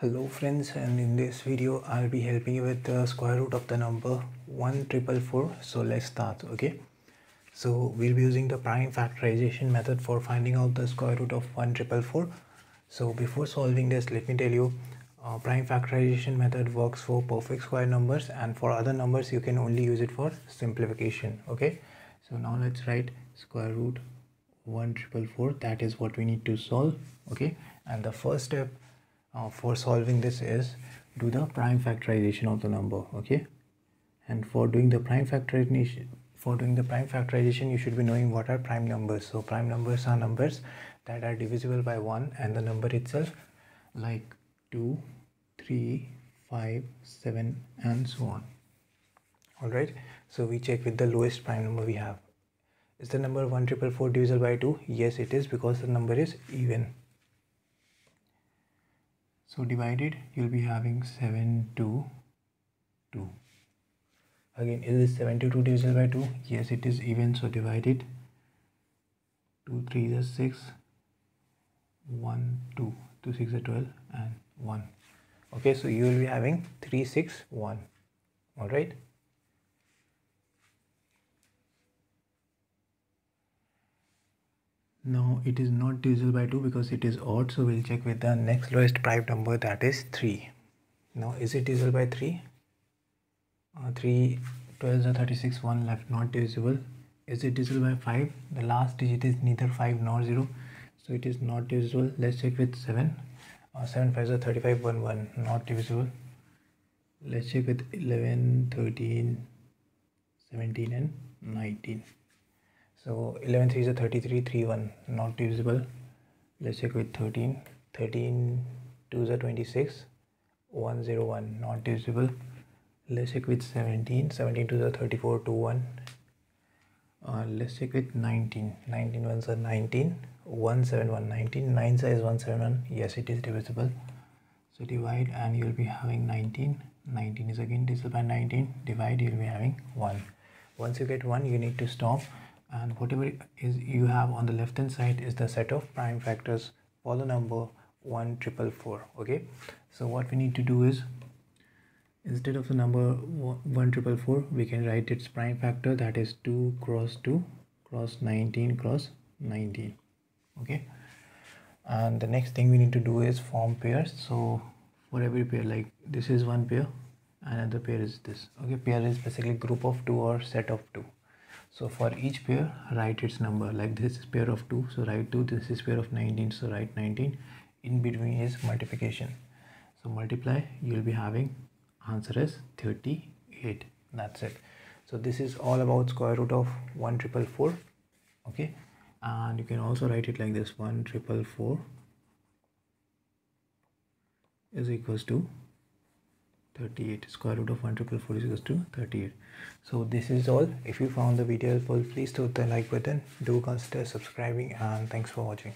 hello friends and in this video i'll be helping you with the square root of the number 1444 so let's start okay? So we'll be using the prime factorization method for finding out the square root of 1444 so before solving this let me tell you uh, prime factorization method works for perfect square numbers and for other numbers you can only use it for simplification okay? So now let's write square root 1444 that is what we need to solve okay? And the first step uh, for solving this is do the prime factorization of the number okay? And for doing the prime factorization for doing the prime factorization you should be knowing what are prime numbers. So prime numbers are numbers that are divisible by 1 and the number itself like 2 3 5 7 and so on. All right? So we check with the lowest prime number we have. Is the number 1444 divisible by 2 yes it is because the number is even so divided you'll be having 7 to 2 again is this 72 divisible by 2 yes it is even so divided. 2 3 is 6 1 2 2 6 is 12 and 1 okay so you will be having 3 6 1 all right now it is not divisible by 2 because it is odd so we'll check with the next lowest prime number that is 3 now is it divisible by 3 uh, 3 12 are 36 1 left not divisible. Is it divisible by 5 the last digit is neither 5 nor 0 so it is not divisible. Let's check with 7 uh, 7 5 are 35 1 1 not divisible. Let's check with 11 13 17 and 19 so 11 3 is a 33 3 1 not divisible. Let's check with 13 13 2 is a 26 1 0 1 not divisible. Let's check with 17 17 2 is a 34 2 1 uh, let's check with 19 19 ones are 19 1 7 1 19 9 size 1 7 1 yes it is divisible. So divide and you'll be having 19 19 is again divisible by 19 divide you'll be having 1 once you get 1 you need to stop and whatever is you have on the left hand side is the set of prime factors for the number 1 triple 4 okay? So what we need to do is instead of the number 1 triple 4 we can write its prime factor that is 2 cross 2 cross 19 cross 19 okay? And the next thing we need to do is form pairs so for every pair like this is one pair another pair is this okay? Pair is basically group of two or set of two so for each pair write its number. Like this is pair of 2 so write 2 this is pair of 19 so write 19 in between is multiplication. So multiply you'll be having answer is 38 that's it. So this is all about square root of 1 triple 4 okay? And you can also write it like this. 1 triple 4 is equals to 38 square root of 1 triple 4 is equals to 38 so this is all. If you found the video helpful please hit the like button. Do consider subscribing and thanks for watching